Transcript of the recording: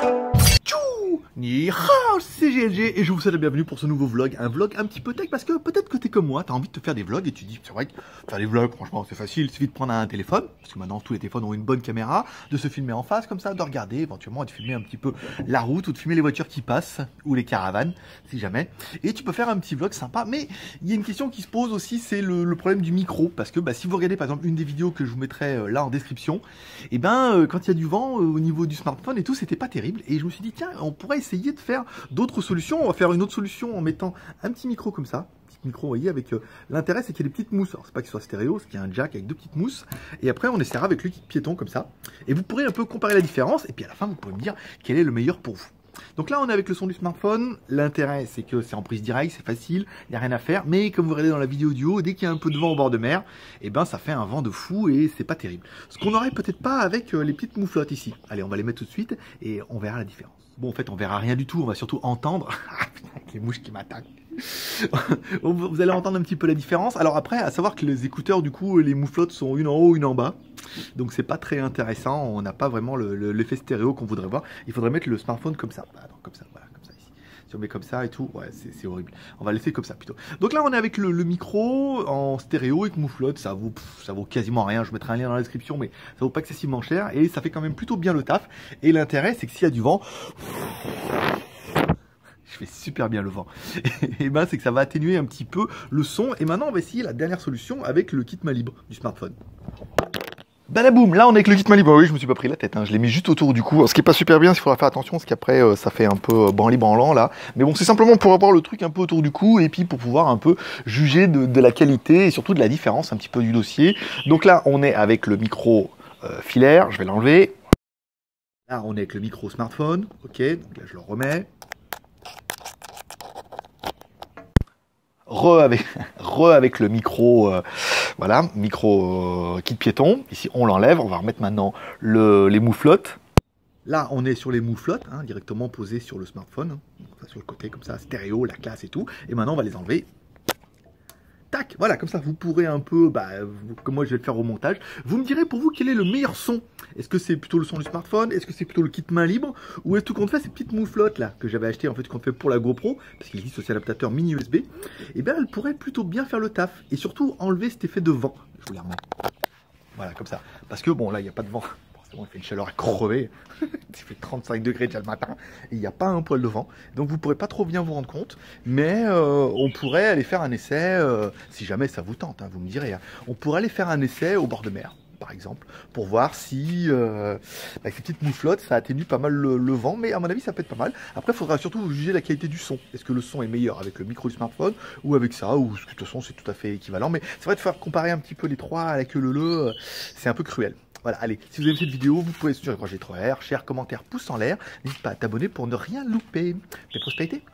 thank you Ni hao, c'est GLG et je vous souhaite la bienvenue pour ce nouveau vlog, un vlog un petit peu tech parce que peut-être que t'es comme moi, t'as envie de te faire des vlogs et tu dis c'est vrai que faire des vlogs franchement c'est facile, il suffit de prendre un téléphone, parce que maintenant tous les téléphones ont une bonne caméra, de se filmer en face comme ça, de regarder éventuellement de filmer un petit peu la route ou de filmer les voitures qui passent ou les caravanes si jamais, et tu peux faire un petit vlog sympa, mais il y a une question qui se pose aussi, c'est le, problème du micro, parce que bah, si vous regardez par exemple une des vidéos que je vous mettrai euh, là en description, et eh ben euh, quand il y a du vent euh, au niveau du smartphone et tout, c'était pas terrible, et je me suis dit tiens on pourrait essayer de faire d'autres solutions. On va faire une autre solution en mettant un petit micro comme ça. Petit micro, voyez, avec euh, l'intérêt, c'est qu'il y a des petites mousses. Alors, c'est pas qu'il soit stéréo, c'est qu'il y a un jack avec deux petites mousses. Et après, on essaiera avec le kit piéton comme ça. Et vous pourrez un peu comparer la différence. Et puis à la fin, vous pourrez me dire quel est le meilleur pour vous. Donc là, on est avec le son du smartphone. L'intérêt, c'est que c'est en prise directe, c'est facile, il n'y a rien à faire. Mais comme vous regardez dans la vidéo audio, dès qu'il y a un peu de vent au bord de mer, eh ben ça fait un vent de fou et c'est pas terrible. Ce qu'on n'aurait peut-être pas avec euh, les petites mouflottes ici. Allez, on va les mettre tout de suite et on verra la différence. Bon, en fait, on verra rien du tout, on va surtout entendre. Ah, les mouches qui m'attaquent. Vous allez entendre un petit peu la différence. Alors après, à savoir que les écouteurs, du coup, les mouflottes sont une en haut, une en bas. Donc c'est pas très intéressant, on n'a pas vraiment l'effet stéréo qu'on voudrait voir. Il faudrait mettre le smartphone comme ça. Si on met comme ça et tout, ouais, c'est horrible. On va laisser comme ça plutôt. Donc là, on est avec le, micro en stéréo avec mouflotte. Ça vaut, ça vaut quasiment rien. Je mettrai un lien dans la description, mais ça vaut pas excessivement cher. Et ça fait quand même plutôt bien le taf. Et l'intérêt, c'est que s'il y a du vent, je fais super bien le vent. et ben c'est que ça va atténuer un petit peu le son. Et maintenant on va essayer la dernière solution avec le kit main libre du smartphone. Balaboum, là on est avec le kit libre. Oui, je me suis pas pris la tête, hein. je l'ai mis juste autour du cou. Ce qui est pas super bien, il faudra faire attention, parce qu'après euh, ça fait un peu euh, branli branlant là. Mais bon, c'est simplement pour avoir le truc un peu autour du cou et puis pour pouvoir un peu juger de, la qualité et surtout de la différence un petit peu du dossier. Donc là on est avec le micro euh, filaire, je vais l'enlever. Là on est avec le micro smartphone, ok, donc là je le remets. Re avec, re avec le micro voilà, micro euh, kit piéton. Ici, on l'enlève. On va remettre maintenant les mouflottes. Là, on est sur les mouflottes, hein, directement posées sur le smartphone. Sur le côté, comme ça, stéréo, la classe et tout. Et maintenant, on va les enlever voilà, comme ça, vous pourrez un peu, bah, comme moi je vais le faire au montage, vous me direz pour vous quel est le meilleur son? Est-ce que c'est plutôt le son du smartphone? Est-ce que c'est plutôt le kit main libre? Ou est-ce compte fait ces petites mouflottes là, que j'avais acheté en fait, qu'on fait pour la GoPro, parce qu'il existe aussi un adaptateur mini USB, et eh bien elle pourrait plutôt bien faire le taf, et surtout enlever cet effet de vent. Je vous. Voilà, comme ça. Parce que bon, là, il n'y a pas de vent il fait une chaleur à crever. il fait 35 degrés déjà le matin. Et il n'y a pas un poil de vent. Donc vous ne pourrez pas trop bien vous rendre compte. Mais euh, on pourrait aller faire un essai, euh, si jamais ça vous tente, hein, vous me direz. Hein. On pourrait aller faire un essai au bord de mer par exemple, pour voir si euh, avec ces petites mouflottes, ça atténue pas mal le, vent, mais à mon avis, ça peut être pas mal. Après, il faudra surtout juger la qualité du son. Est-ce que le son est meilleur avec le micro du smartphone ou avec ça, ou de toute façon, c'est tout à fait équivalent. Mais c'est vrai de faire comparer un petit peu les trois avec le le, c'est un peu cruel. Voilà, allez, si vous aimez cette vidéo, vous pouvez sur Projet 3R, share, commentaire, pouce en l'air. N'hésite pas à t'abonner pour ne rien louper. Mais prospérité